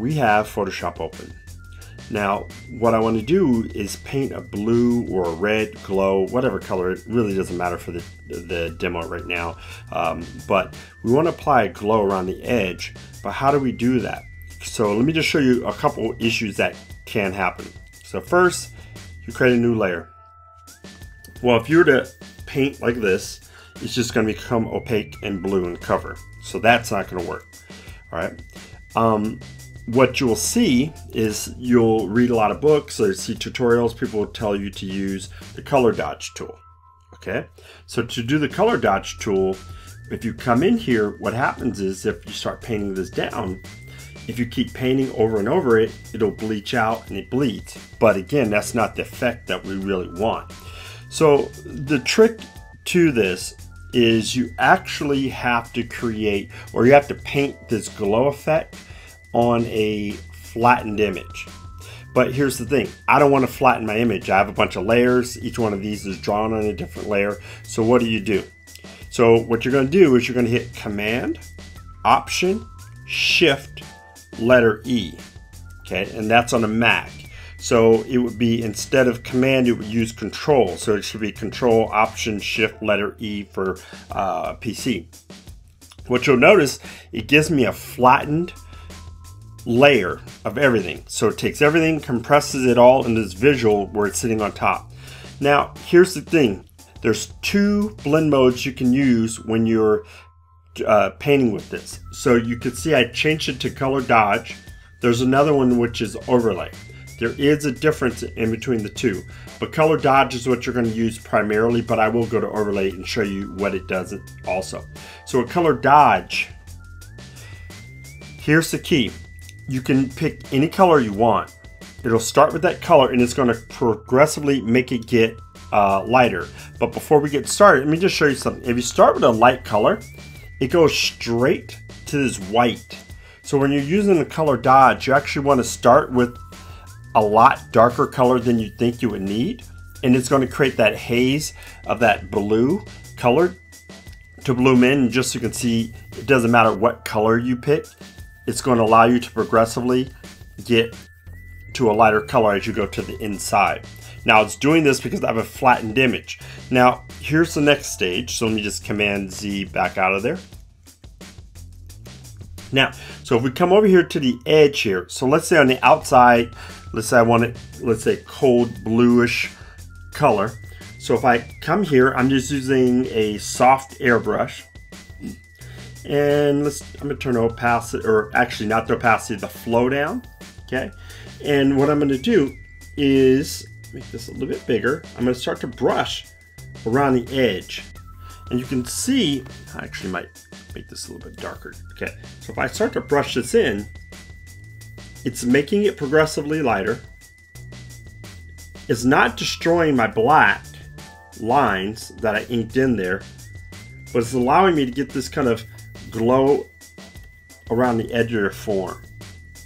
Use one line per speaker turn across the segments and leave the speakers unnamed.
we have Photoshop open. Now, what I want to do is paint a blue or a red glow, whatever color, it really doesn't matter for the, the demo right now. Um, but we want to apply a glow around the edge, but how do we do that? So let me just show you a couple issues that can happen. So first, you create a new layer. Well, if you were to paint like this, it's just going to become opaque and blue and cover. So that's not going to work. All right. Um, what you'll see is you'll read a lot of books or see tutorials. People will tell you to use the color dodge tool. Okay. So to do the color dodge tool, if you come in here, what happens is if you start painting this down, if you keep painting over and over it, it'll bleach out and it bleeds. But again, that's not the effect that we really want. So the trick to this is you actually have to create or you have to paint this glow effect on a flattened image. But here's the thing, I don't want to flatten my image. I have a bunch of layers. Each one of these is drawn on a different layer. So what do you do? So what you're going to do is you're going to hit Command, Option, Shift, letter E. Okay, and that's on a Mac. So it would be instead of command, it would use control. So it should be control, option, shift, letter E for uh, PC. What you'll notice, it gives me a flattened layer of everything. So it takes everything, compresses it all in this visual where it's sitting on top. Now, here's the thing. There's two blend modes you can use when you're uh, painting with this. So you can see I changed it to color dodge. There's another one which is overlay. There is a difference in between the two, but color dodge is what you're going to use primarily, but I will go to overlay and show you what it does also. So a color dodge, here's the key. You can pick any color you want. It'll start with that color and it's going to progressively make it get uh, lighter. But before we get started, let me just show you something. If you start with a light color, it goes straight to this white. So when you're using the color dodge, you actually want to start with a lot darker color than you think you would need. And it's going to create that haze of that blue color to bloom in. Just so you can see, it doesn't matter what color you pick. It's going to allow you to progressively get to a lighter color as you go to the inside. Now it's doing this because I have a flattened image. Now here's the next stage. So let me just Command Z back out of there. Now, so if we come over here to the edge here, so let's say on the outside, let's say I want it, let's say cold bluish color. So if I come here, I'm just using a soft airbrush. And let's, I'm gonna turn opacity, or actually not the opacity, the flow down, okay? And what I'm gonna do is make this a little bit bigger. I'm gonna start to brush around the edge. And you can see, I actually might make this a little bit darker. Okay, so if I start to brush this in, it's making it progressively lighter. It's not destroying my black lines that I inked in there, but it's allowing me to get this kind of glow around the edge of the form.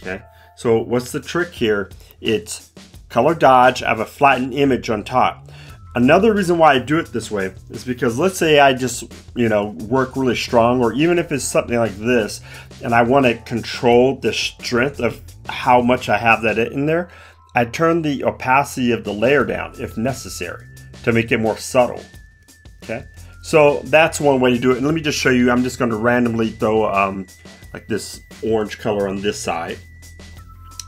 Okay, so what's the trick here? It's color dodge, I have a flattened image on top. Another reason why I do it this way is because let's say I just, you know, work really strong, or even if it's something like this, and I want to control the strength of how much I have that in there, I turn the opacity of the layer down if necessary to make it more subtle. So that's one way to do it. And let me just show you, I'm just going to randomly throw um, like this orange color on this side.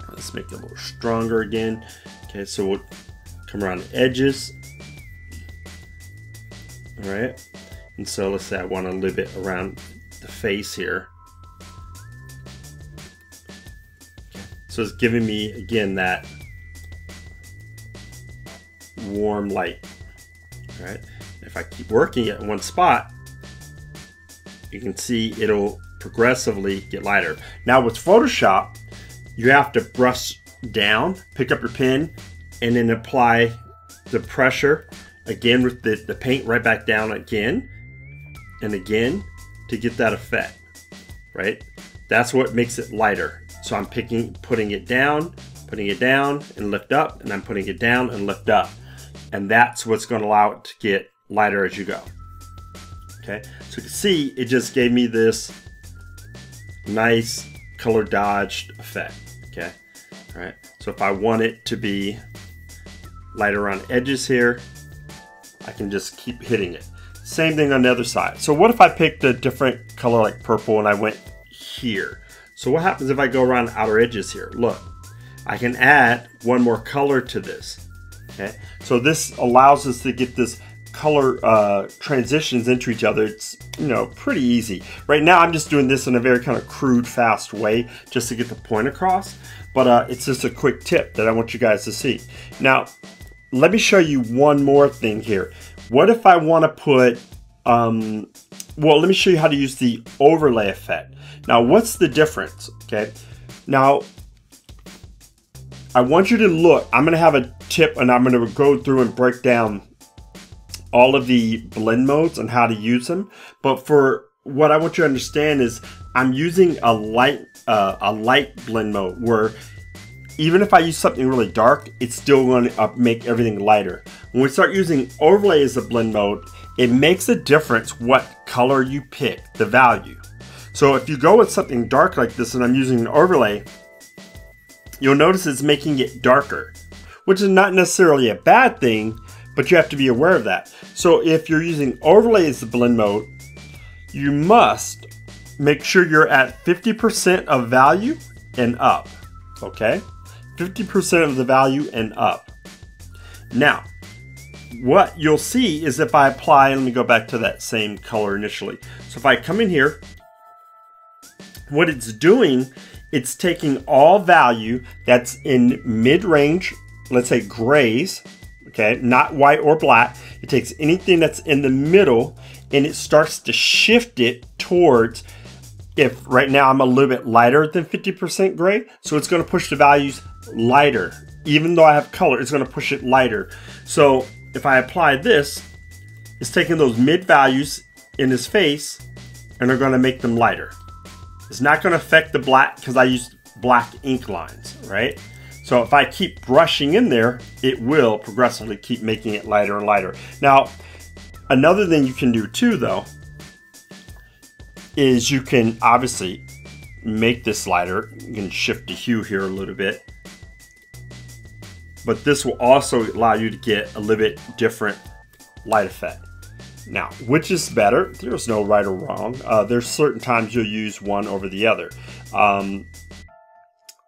Let's make it a little stronger again. Okay, so we'll come around the edges all right? And so let's say I want a little bit around the face here. So it's giving me, again, that warm light, all right? If I keep working it in one spot, you can see it'll progressively get lighter. Now with Photoshop, you have to brush down, pick up your pen, and then apply the pressure again with the, the paint right back down again and again to get that effect, right? That's what makes it lighter. So I'm picking, putting it down, putting it down and lift up, and I'm putting it down and lift up. And that's what's gonna allow it to get lighter as you go. Okay, so you can see it just gave me this nice color dodged effect. Okay, all right. So if I want it to be lighter on edges here, I can just keep hitting it. Same thing on the other side. So what if I picked a different color like purple and I went here? So what happens if I go around outer edges here? Look, I can add one more color to this. Okay, so this allows us to get this color uh, transitions into each other. It's you know pretty easy. Right now I'm just doing this in a very kind of crude, fast way just to get the point across. But uh, it's just a quick tip that I want you guys to see. Now, let me show you one more thing here. What if I want to put, um, well, let me show you how to use the overlay effect. Now, what's the difference? Okay. Now, I want you to look. I'm going to have a tip and I'm going to go through and break down all of the blend modes and how to use them. But for what I want you to understand is I'm using a light uh, a light blend mode where even if I use something really dark, it's still going to uh, make everything lighter. When we start using overlay as a blend mode, it makes a difference what color you pick, the value. So if you go with something dark like this and I'm using an overlay, you'll notice it's making it darker, which is not necessarily a bad thing, but you have to be aware of that. So if you're using overlay as the blend mode, you must make sure you're at 50% of value and up, okay? 50% of the value and up. Now, what you'll see is if I apply, let me go back to that same color initially. So if I come in here, what it's doing, it's taking all value that's in mid-range, let's say grays, okay, not white or black. It takes anything that's in the middle and it starts to shift it towards if right now I'm a little bit lighter than 50% gray, so it's going to push the values lighter. Even though I have color, it's going to push it lighter. So if I apply this, it's taking those mid values in his face and they're going to make them lighter. It's not going to affect the black because I use black ink lines, right? So if I keep brushing in there, it will progressively keep making it lighter and lighter. Now, another thing you can do too, though, is you can obviously make this lighter. You can shift the hue here a little bit. But this will also allow you to get a little bit different light effect. Now, which is better? There's no right or wrong. Uh, there's certain times you'll use one over the other. Um,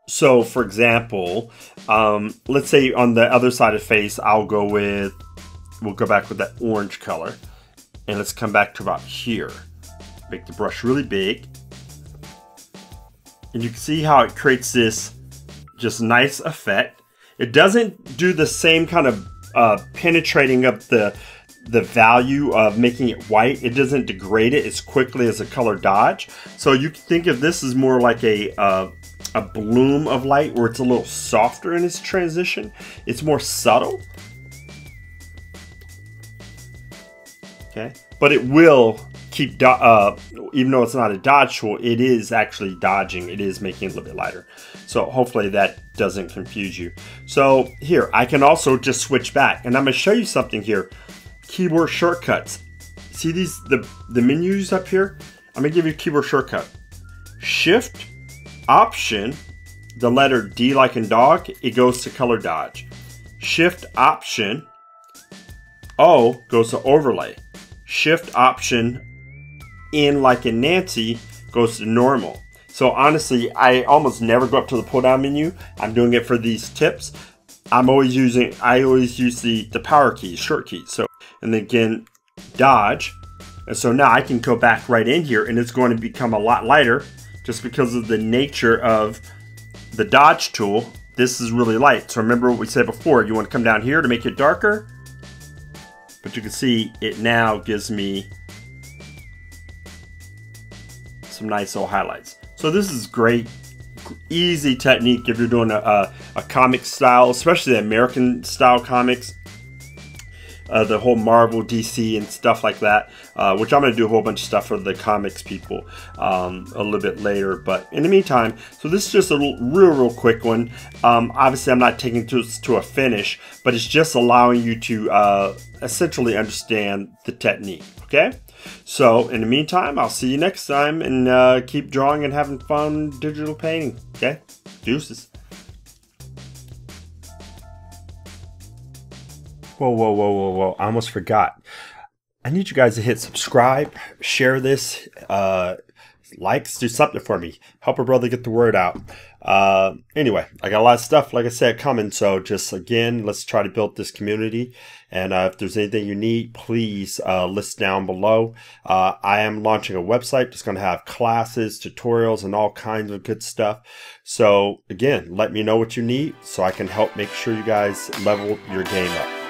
so, for example, um, let's say on the other side of face, I'll go with, we'll go back with that orange color. And let's come back to about here. Make the brush really big. And you can see how it creates this just nice effect. It doesn't do the same kind of uh, penetrating up the the value of making it white. It doesn't degrade it as quickly as a color dodge. So you can think of this as more like a uh, a bloom of light where it's a little softer in its transition. It's more subtle. Okay, but it will keep, uh, even though it's not a dodge tool, it is actually dodging. It is making it a little bit lighter. So hopefully that doesn't confuse you. So here, I can also just switch back and I'm gonna show you something here. Keyboard shortcuts. See these, the, the menus up here? I'm gonna give you a keyboard shortcut. Shift, Option, the letter D like in dog, it goes to color dodge. Shift Option, O goes to overlay. Shift Option in like in Nancy goes to normal. So honestly, I almost never go up to the pull down menu. I'm doing it for these tips. I'm always using, I always use the, the power keys, short keys. So, and then again, dodge. And so now I can go back right in here and it's going to become a lot lighter just because of the nature of the dodge tool. This is really light. So remember what we said before, you want to come down here to make it darker. But you can see it now gives me some nice little highlights. So this is great, easy technique if you're doing a, a, a comic style, especially the American style comics. Uh, the whole Marvel, DC, and stuff like that, uh, which I'm going to do a whole bunch of stuff for the comics people um, a little bit later. But in the meantime, so this is just a real, real quick one. Um, obviously, I'm not taking this to a finish, but it's just allowing you to uh, essentially understand the technique. Okay. So, in the meantime, I'll see you next time and uh, keep drawing and having fun digital painting. Okay? Deuces. Whoa, whoa, whoa, whoa, whoa. I almost forgot. I need you guys to hit subscribe, share this, uh, likes, do something for me. Help a brother get the word out. Uh, anyway, I got a lot of stuff, like I said, coming. So just again, let's try to build this community. And uh, if there's anything you need, please uh, list down below. Uh, I am launching a website that's going to have classes, tutorials, and all kinds of good stuff. So again, let me know what you need so I can help make sure you guys level your game up.